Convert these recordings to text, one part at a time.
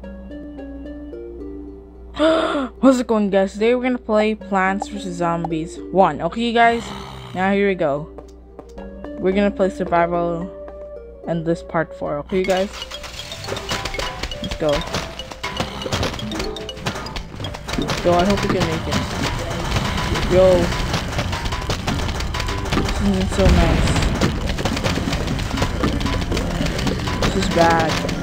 How's it going guys? Today we're gonna play Plants vs Zombies 1. Okay guys, now here we go. We're gonna play survival and this part 4. Okay guys? Let's go. Yo, I hope we can make it. Yo. This is so nice. This is bad.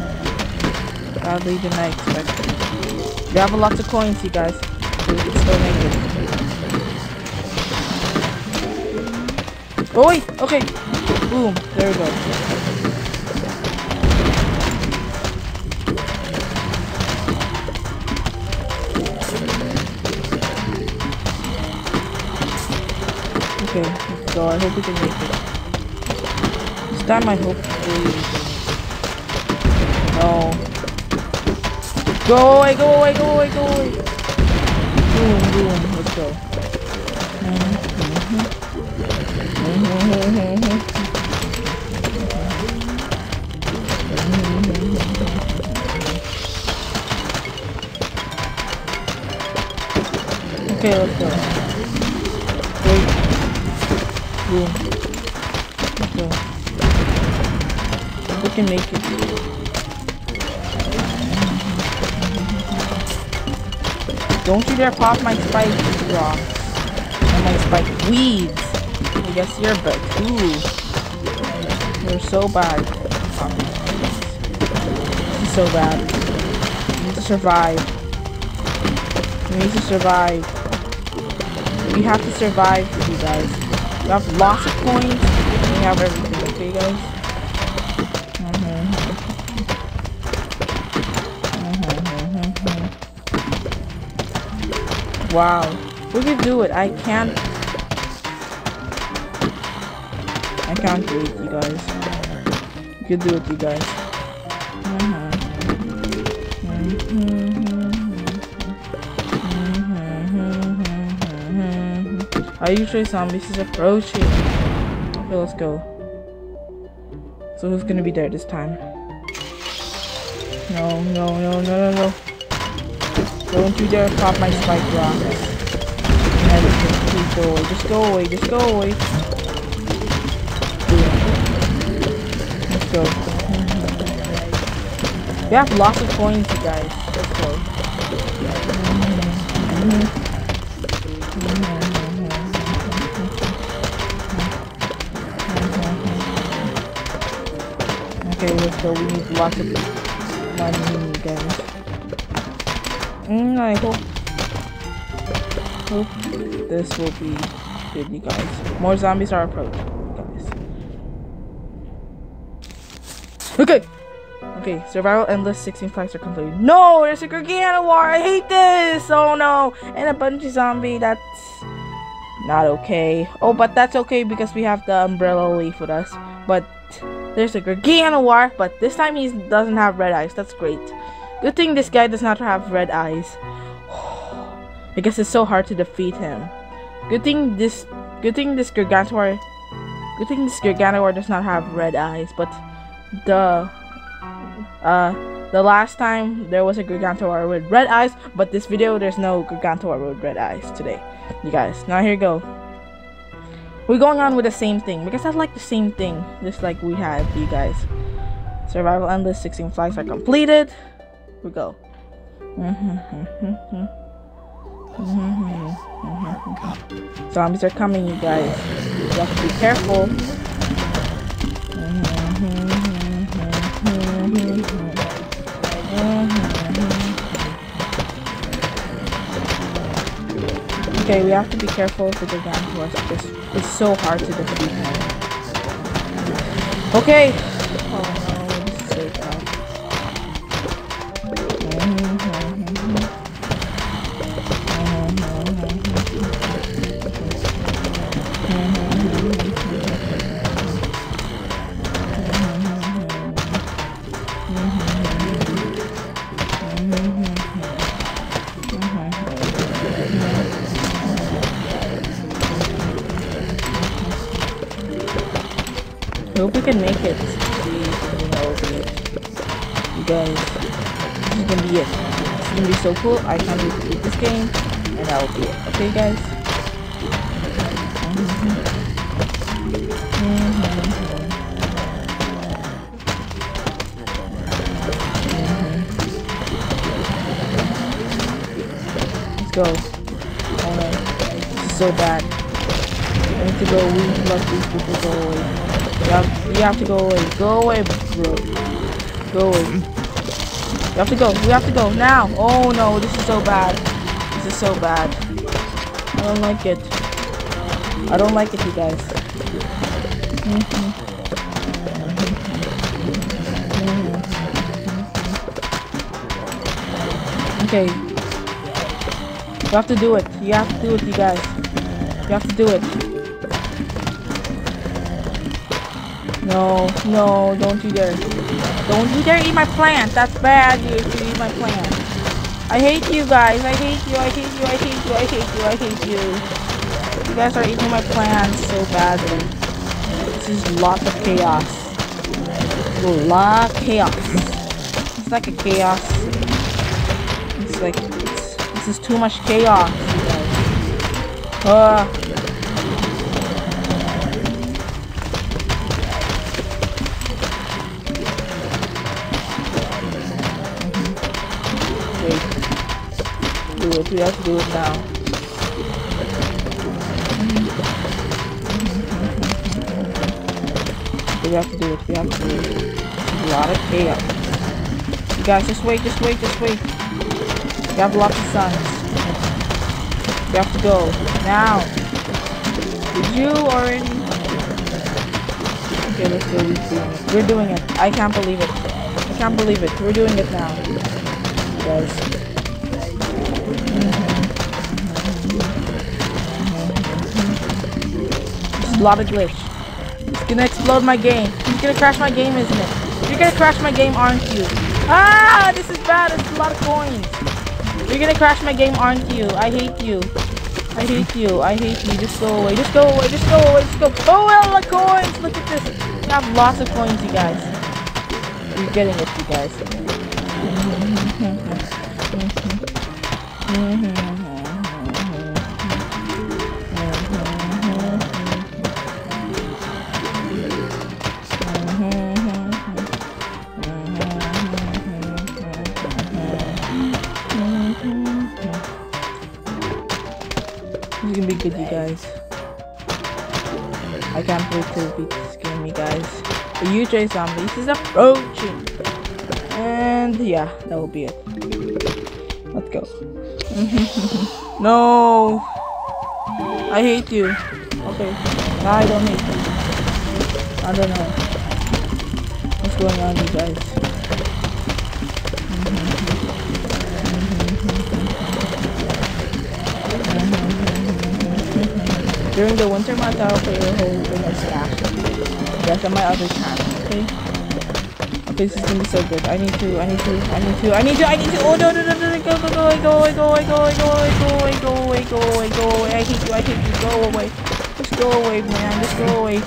Badly than I expected. We have a lot of coins, you guys. So we can still make it. Oh wait, okay. Boom, there we go. Okay, go. I hope we can make it. This time I hope No. Go away, go away, go away, go away. Boom, boom, let's go. Okay, let's go. Wait. Boom. Let's go. We can make it. Don't you dare pop my spike rocks. And my spike weeds. I guess you're but ooh. You're so bad. Spikes. So bad. You need to survive. You need to survive. We have to survive, you guys. We have lots of coins. We have everything, okay guys? Wow. We can do it. I can't. I can't do it, you guys. We can do it, you guys. Mhm. Are you sure zombies is approaching? Okay, let's go. So who's gonna be there this time? No, no, no, no, no, no. Don't you dare pop my spike rocks. Please go away. Just go away. Just go away. Let's go. We have lots of coins, you guys. Let's go. Okay, let's go. We need lots of money, guys. I hope, hope this will be good, you guys. More zombies are approaching, guys. Okay. Okay, survival endless 16 flags are completed. No, there's a Gargantuar. I hate this. Oh no, and a bungee zombie. That's not okay. Oh, but that's okay because we have the umbrella leaf with us. But there's a Gargantuar, but this time he doesn't have red eyes. That's great. Good thing this guy does not have red eyes. I guess it's so hard to defeat him. Good thing this good thing this Gargantuar good thing this Gargantuar does not have red eyes, but the uh the last time there was a Gargantuar with red eyes, but this video there's no Gargantuar with red eyes today. You guys. Now here you go. We're going on with the same thing because I like the same thing just like we had you guys. Survival endless 16 flags are completed. We go. Mm-hmm. Zombies are coming, you guys. You have to be careful. Okay, we have to be careful with the Gargantuars because it's so hard to defeat him. Okay. Guys. is gonna be it. This is gonna be so cool. I can't wait to beat this game, and that'll be it. Okay, guys. Let's go. Oh no, this is so bad. I need to go. We let these people go away. You have, you have to go away. Go away, bro. Go away. You have to go. We have to go now. Oh no, this is so bad. This is so bad. I don't like it. I don't like it, you guys. Mhm. Okay. You have to do it. You have to do it, you guys. You have to do it. No, no, don't you dare. Don't you dare eat my plant. That's bad you if you eat my plant. I hate you guys. I hate you. I hate you. I hate you. I hate you. I hate you. You guys are eating my plants so badly. This is lots of chaos. A lot of chaos. It's like a chaos. It's like this is too much chaos. You guys. Uh, It. We have to do it now. We have to do it. We have to do it. A lot of chaos. You guys, just wait. Just wait. Just wait. We have lots of suns. We have to go now. Did you already? Okay, let's go. We're doing it. We're doing it. I can't believe it. I can't believe it. We're doing it now. Guys. A lot of glitch. It's gonna explode my game. It's gonna crash my game, isn't it? You're gonna crash my game, aren't you? Ah, this is bad. It's a lot of coins. You're gonna crash my game, aren't you? I hate you. I hate you. I hate you. Just go away. Just go away. Just go away. Just go. Oh, well, the coins. Look at this. We have lots of coins, you guys. You're getting it, you guys. This is be you guys. I can't wait to beat this game, you guys. The huge Zombies is approaching. And yeah, that will be it. Let's go. no! I hate you. Okay. Now I don't hate you. I don't know. What's going on, you guys? During the winter month, I'll play a whole thing of Smash. That's on my other channel, okay? Okay, this is gonna be so good. I need to, I need to, I need to, I need to, I need to. Oh no, no, no, no, go, go, go go go go go go go go go away. I hate you, I hate you, go away. Just go away, man, just go away.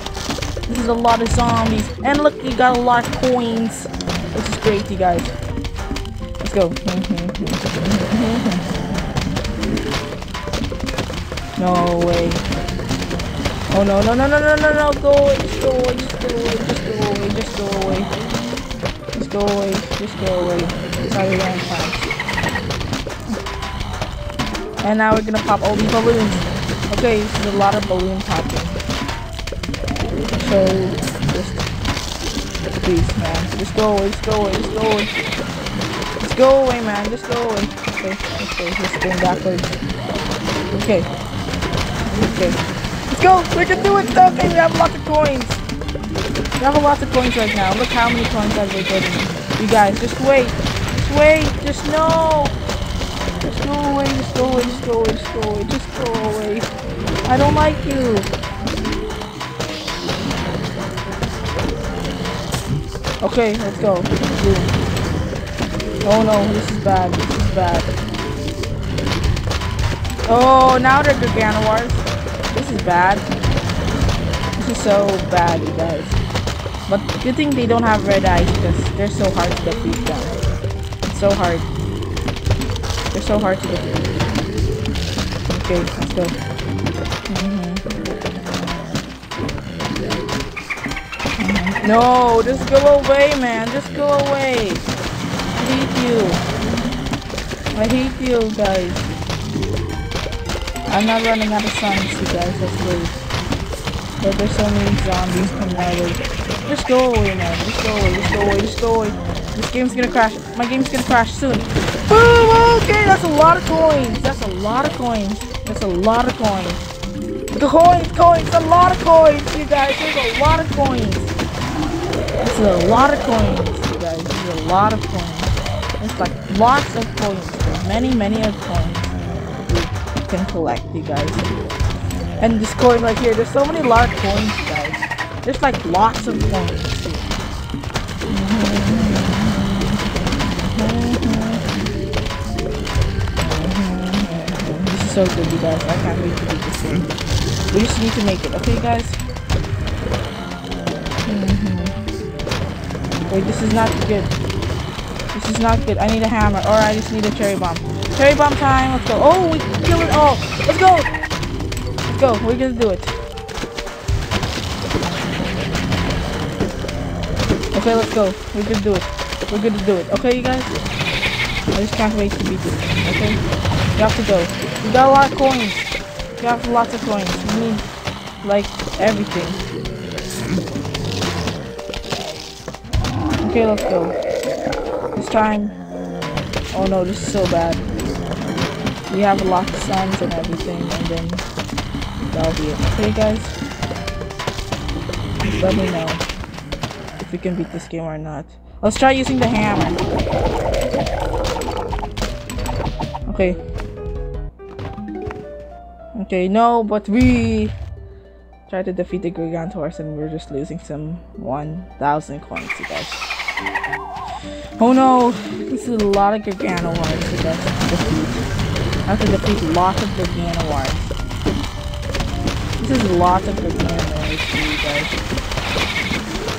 This is a lot of zombies. And look, you got a lot of coins. This is great, you guys. Let's go. No way. Oh no, no, no, no, no, no, no, go away, just go away, just go away, just go away, just go away. Just go away, just go away. Sorry, wrong time. And now we're gonna pop all these balloons. Okay, this is a lot of balloon popping. So, just, please, man, just go away, just go away, just go away. Just go away, man, just go away. Okay, okay, just going backwards. Okay. Okay. Go! We can do it! Okay, we have lots of coins! We have a lot of coins right now. Look how many coins that we're getting. You guys, just wait. Just wait. Just no! Just go away, just go away, just go away, just go away, just go away. I don't like you. Okay, let's go. Oh no, this is bad. This is bad. Oh, now they're Garganowars. This is bad. This is so bad, you guys. But good thing they don't have red eyes because they're so hard to defeat them. It's so hard. They're so hard to defeat. Okay, let's go. Mm -hmm. No, just go away, man. Just go away. I hate you. I hate you, guys. I'm not running out of suns, you guys. Let's leave. But there's so many zombies coming my way. Just go away, man. Just go away. Just go away. Just go away. This game's gonna crash. My game's gonna crash soon. Boom! Okay, that's a lot of coins. That's a lot of coins. That's a lot of coins. Coins, coins, a lot of coins, you guys. There's a lot of coins. This is a lot of coins, you guys. This is a lot of coins. It's like lots of coins. Many, many of coins can collect, you guys. And this coin right here, there's so many large coins, guys. There's like lots of coins. This is so good, you guys. I can't wait to beat this game. We just need to make it, okay, guys? Wait, this is not good. This is not good. I need a hammer. Or I just need a cherry bomb. Cherry bomb time. Let's go. Oh, we kill it all. Let's go. Let's go. We're gonna do it. Okay, let's go. We're gonna do it. We're gonna do it. Okay, you guys? I just can't wait to beat this. Okay? You have to go. You got a lot of coins. You have lots of coins. You need, like, everything. Okay, let's go. This time... Oh no, this is so bad. We have of suns and everything, and then that'll be it. Okay, guys? Let me know if we can beat this game or not. Let's try using the hammer. Okay. Okay, no, but we tried to defeat the Gigantorus and we're just losing some 1,000 coins, you guys. Oh no! This is a lot of Garganowars to defeat. I have to defeat lots of Garganowars. This is lots of Garganowars for you guys.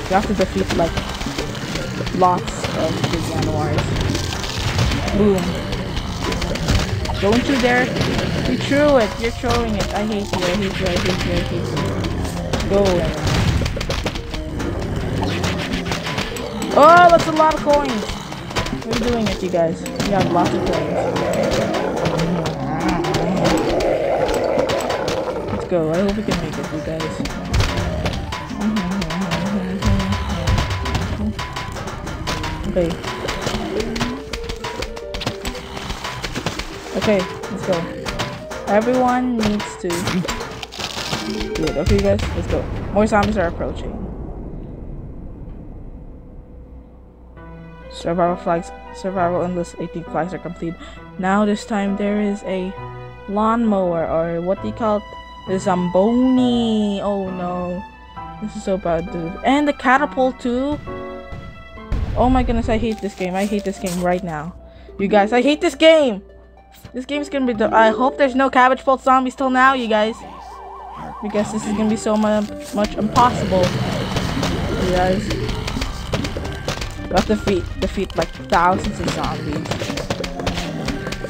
You have to defeat like lots of Garganowars. Boom. Don't you dare! You threw it! You're throwing it! I hate you, I hate you, I hate you, I hate you. Go. Oh, that's a lot of coins. We're doing it, you guys. We have lots of coins. Let's go. I hope we can make it, you guys. Okay. Okay, let's go. Everyone needs to do it. Okay, guys, let's go. More zombies are approaching. Survival flags, survival endless 18 flags are complete. Now this time there is a lawnmower or what do you call it? The Zamboni. Oh no. This is so bad, dude. And the catapult too. Oh my goodness, I hate this game. I hate this game right now. You guys, I hate this game. This game's gonna be. I hope there's no cabbage-pults zombies till now, you guys. Because this is gonna be so much, much impossible. You guys. We have to defeat, defeat like thousands of zombies.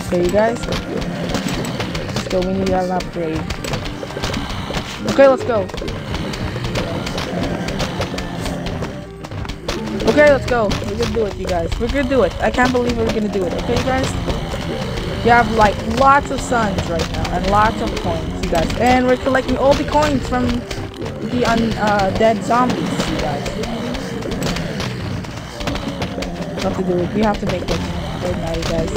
Okay, you guys? Go. We need an upgrade. Okay, let's go. Okay, let's go. We're gonna do it, you guys. We're gonna do it. I can't believe we're gonna do it. Okay, you guys? You have like lots of suns right now and lots of coins, you guys. And we're collecting all the coins from the undead uh, zombies, you guys We have to do it. We have to make it right now, you guys.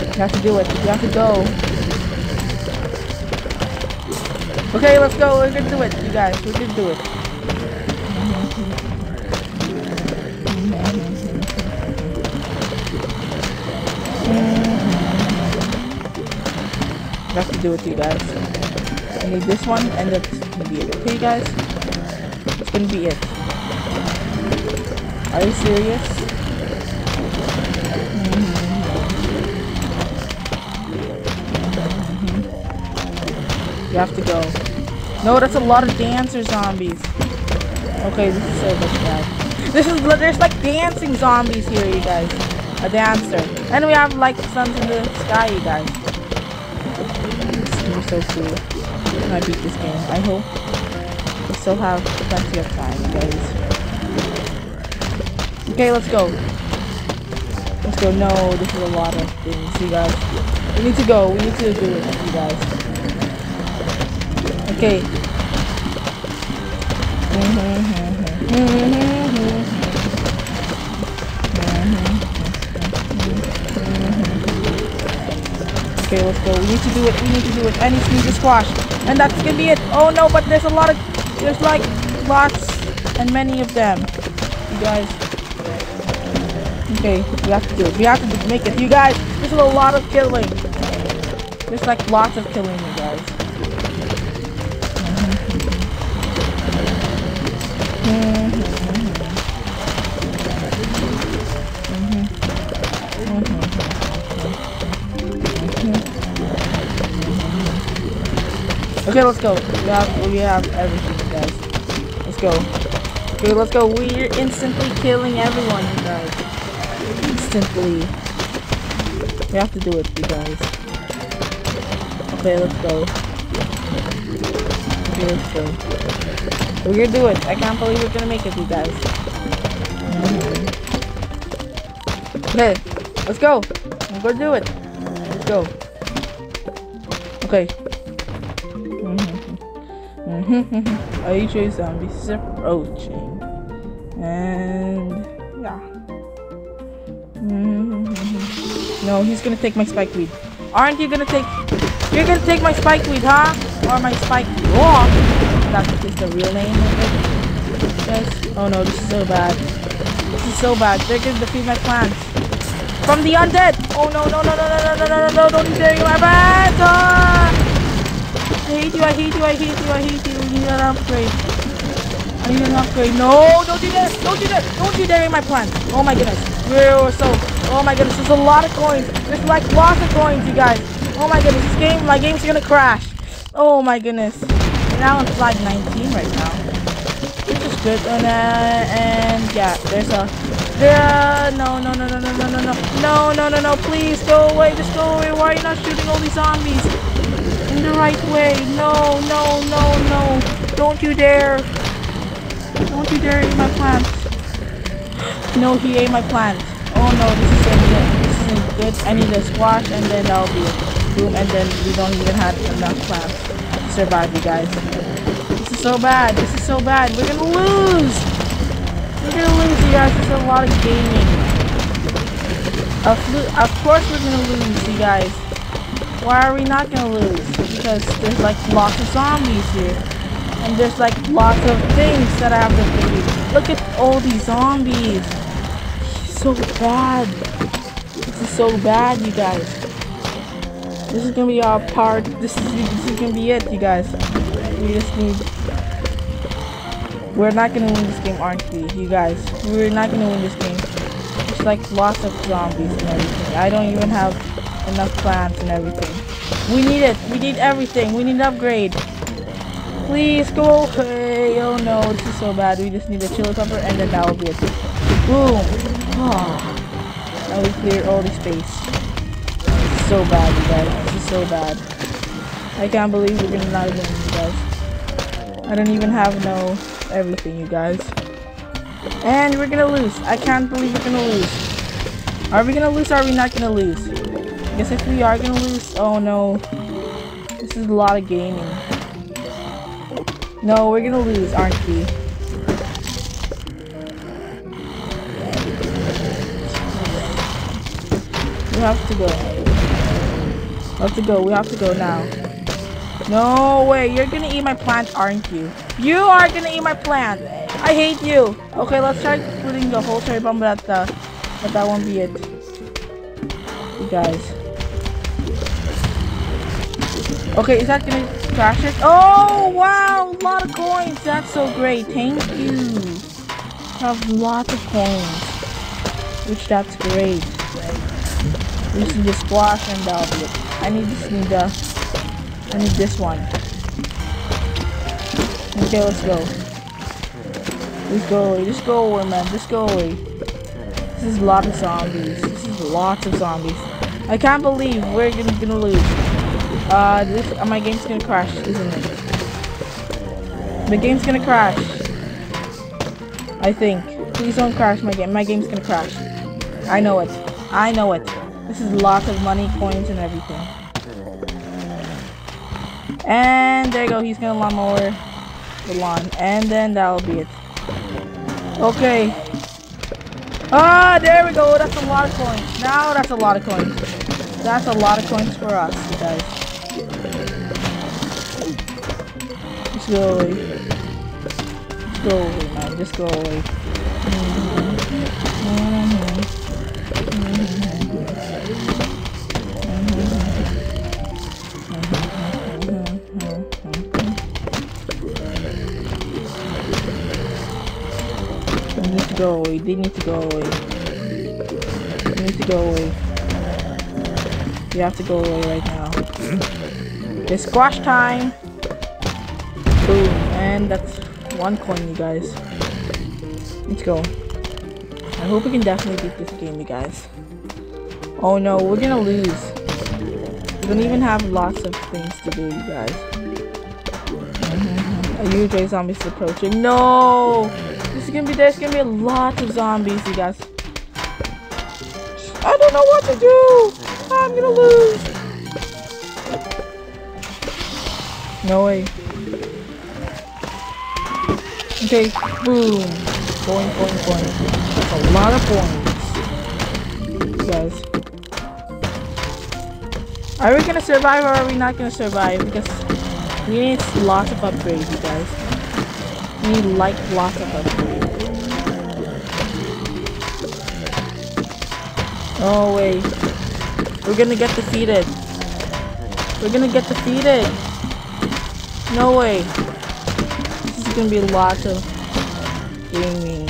We have to do it. We have to go. Okay, let's go. We're gonna do it, you guys. We're gonna do it. Have to do it, you guys. I need this one, and that's gonna be it. Okay, guys? It's gonna be it. Are you serious? You have to go. No, that's a lot of dancer zombies. Okay, this is so much bad. This is there's like dancing zombies here, you guys. A dancer. And we have like suns in the sky, you guys. This is so cool. When I beat this game. I hope we still have plenty of time, guys. Okay, let's go. Let's go. No, this is a lot of things, you guys. We need to go. We need to do it, you guys. Okay. Okay, let's go. We need to do it. We need to do it. And it's to squash. And that's gonna be it. Oh no, but there's a lot of there's like lots and many of them. You guys. Okay, we have to do it. We have to make it. You guys, this is a lot of killing. There's like lots of killing, you guys. Okay, let's go. We have we have everything, guys. Let's go. Okay, let's go. We're instantly killing everyone, you guys. Instantly. We have to do it, you guys. Okay, let's go. Okay, let's. We're gonna do it. I can't believe we're gonna make it, you guys. Okay, let's go. We're gonna do it. Let's go. Okay. Mm-hmm. Mm-hmm. Mm-hmm. AJ zombies approaching. And yeah. No, he's gonna take my spike weed. Aren't you gonna take you're gonna take my spike weed, huh? Or my spike rock. That is the real name of it. Yes. Oh no, this is so bad. This is so bad. They're gonna defeat my plants. From the undead! Oh no no no no no no no no no don't you my plants! Ah! I hate you, I hate you, I hate you, I hate you. You need an upgrade. I need an upgrade. No, don't do that. Don't do that. Don't you dare in my plant. Oh my goodness. We're so oh my goodness, there's a lot of coins. There's like lots of coins, you guys. Oh my goodness, this game my game's gonna crash. Oh my goodness. Now it's like 19 right now. Which is good. And uh, and yeah, there's a there no no no no no no no no no no no no please go away, just go away. Why are you not shooting all these zombies? in the right way. No, no, no, no. Don't you dare. Don't you dare eat my plant. No, he ate my plant. Oh no, this isn't good. This isn't good. I need a squash and then that'll be And then we don't even have enough plants to survive, you guys. This is so bad. This is so bad. We're gonna lose. We're gonna lose, you guys. This is a lot of gaming. Of, of course we're gonna lose, you guys. Why are we not gonna lose? Because there's like lots of zombies here. And there's like lots of things that I have to defeat. Look at all these zombies. So bad. This is so bad, you guys. This is gonna be our part. This is this is gonna be it, you guys. We just need. We're not gonna win this game, aren't we, you guys? We're not gonna win this game. There's like lots of zombies and everything. I don't even have enough plants and everything. We need it. We need everything. We need an upgrade. Please go away. Oh no, this is so bad. We just need a chili pepper and then that will be it. Boom. Oh. Now we clear all the space. So bad, you guys. This is so bad. I can't believe we're gonna not even, you guys. I don't even have no everything, you guys. And we're gonna lose. I can't believe we're gonna lose. Are we gonna lose or are we not gonna lose? I guess if we are gonna lose, oh no. This is a lot of gaming. No, we're gonna lose, aren't we? We have to go. Have to go, we have to go now. No way, you're gonna eat my plant, aren't you? You are gonna eat my plant! I hate you! Okay, let's try putting the whole cherry bomb at the but that won't be it. You guys. Okay, is that gonna crash it? Oh, wow! A lot of coins! That's so great. Thank you. I have lots of coins. Which, that's great. We need a squash and be it. I need this the... I need this one. Okay, let's go. Let's go away. Just go away, man. Just go away. This is a lot of zombies. This is lots of zombies. I can't believe we're gonna, gonna lose. Uh, this, uh, my game's gonna crash, isn't it? The game's gonna crash. I think. Please don't crash my game. My game's gonna crash. I know it. I know it. This is lots of money, coins, and everything. And there you go. He's gonna lawnmower the lawn. And then that'll be it. Okay. Ah, there we go. That's a lot of coins. Now that's a lot of coins. That's a lot of coins for us, you guys. Just go away. Just go away, man. Just go away. They need to go away. They need to go away. They need to go away. You have to go away right now. It's squash time. Boom. And that's one coin, you guys. Let's go. I hope we can definitely beat this game, you guys. Oh no, we're gonna lose. We don't even have lots of things to do, you guys. Mm-hmm. A huge zombies approaching. No! This is gonna be there's gonna be a lot of zombies, you guys. I don't know what to do! I'm gonna lose! No way. Okay, boom. Point. That's a lot of points. Guys. Are we gonna survive or are we not gonna survive? Because we need lots of upgrades, you guys. We like lots of upgrades. Oh wait. We're gonna get defeated. We're gonna get defeated. No way. This is gonna be a lot of gaming.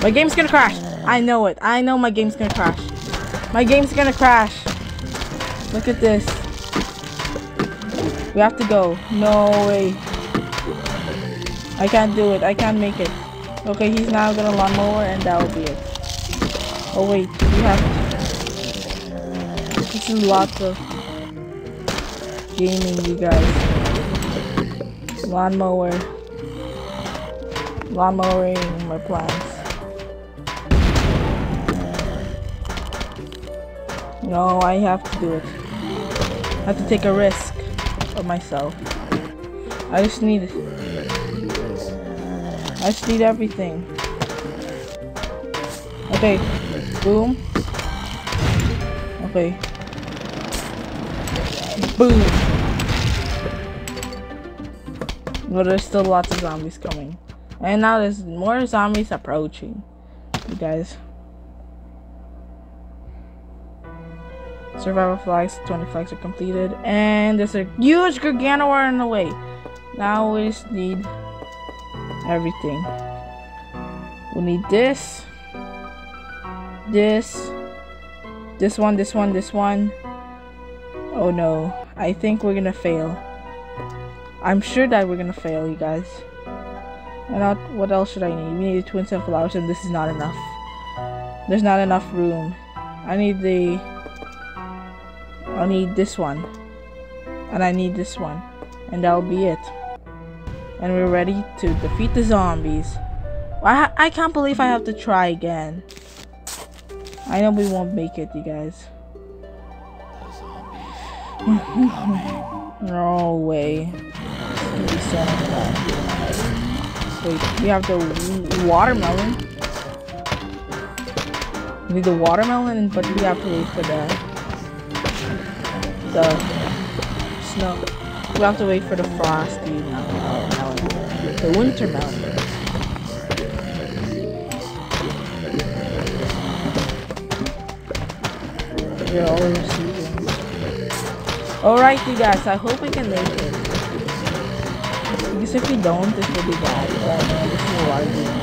My game's gonna crash. I know it. I know my game's gonna crash. My game's gonna crash. Look at this. We have to go. No way. I can't do it. I can't make it. Okay, he's now gonna lawnmower and that will be it. Oh wait, we have This is lots of gaming, you guys. Lawnmower. Lawnmowering my plants. No, I have to do it. I have to take a risk of myself. I just need I just need everything. Okay. Boom. Okay. Boom. But there's still lots of zombies coming. And now there's more zombies approaching. You guys. Survival flags, 20 flags are completed. And there's a huge Gargantuar in the way. Now we just need everything. We need this. This. This one, this one, this one. Oh no. I think we're gonna fail. I'm sure that we're gonna fail, you guys. And not, what else should I need? We need twin sunflowers and this is not enough. There's not enough room. I need the... I need this one. And I need this one. And that'll be it. And we're ready to defeat the zombies. I, I can't believe I have to try again. I know we won't make it, you guys. no way. So Wait, we have the watermelon. We need the watermelon, but we have to wait for the the snow. We have to wait for the frosty melon, the winter melon. Alright, you guys, I hope we can make it. Because if we don't, this will be bad. But uh, this is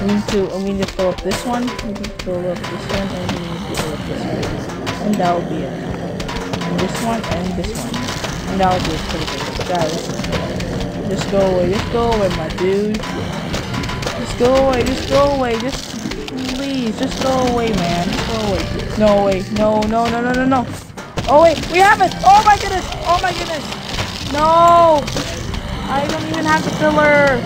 We need to, I need to fill up this one, need to fill up this one, and that will be it. And this one, and this one. And that will be it for the. Guys, Just go away. Just go away, my dude. Just go away. Just go away. Just please. Just go away, man. Just go away. No way. No, no, no, no, no, no. Oh wait, we have it. Oh my goodness. Oh my goodness. No. I don't even have the filler.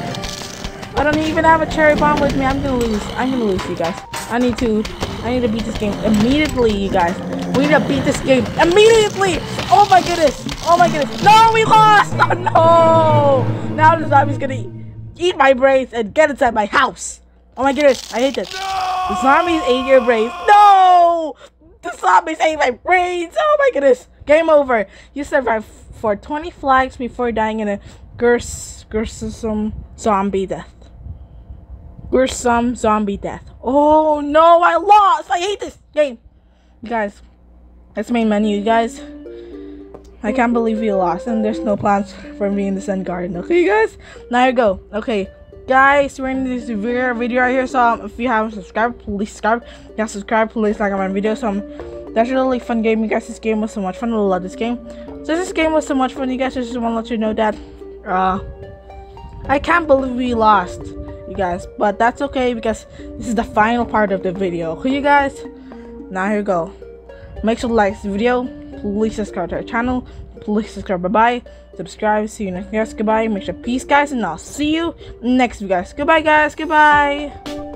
I don't even have a cherry bomb with me. I'm gonna lose. I'm gonna lose, you guys. I need to. I need to beat this game immediately, you guys. We need to beat this game immediately. Oh my goodness. Oh my goodness. No, we lost. Oh no. Now the zombie's gonna eat my brains and get inside my house. Oh my goodness. I hate this. The zombies ate your brains. No. The zombies ate my brains. Oh my goodness. Game over. You survived for 20 flags before dying in a gruesome zombie death. Gruesome zombie death. Oh no, I lost. I hate this game. You guys, that's main menu, you guys. I can't believe we lost and there's no plans for me in the Sun Garden. Okay, guys? Now you go. Okay, guys, we're in this video right here. So um, if you haven't subscribed, please subscribe. Yeah, subscribe, please like my video. So um, that's really fun game. You guys, this game was so much fun. I love this game. So this game was so much fun. You guys I just want to let you know that uh, I can't believe we lost, you guys. But that's okay because this is the final part of the video. Okay, you guys? Now here you go. Make sure to like this video. Please subscribe to our channel. Please subscribe. Bye-bye. Subscribe. See you next guys. Goodbye. Make sure peace, guys. And I'll see you next video, guys. Goodbye, guys. Goodbye.